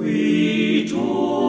qui tu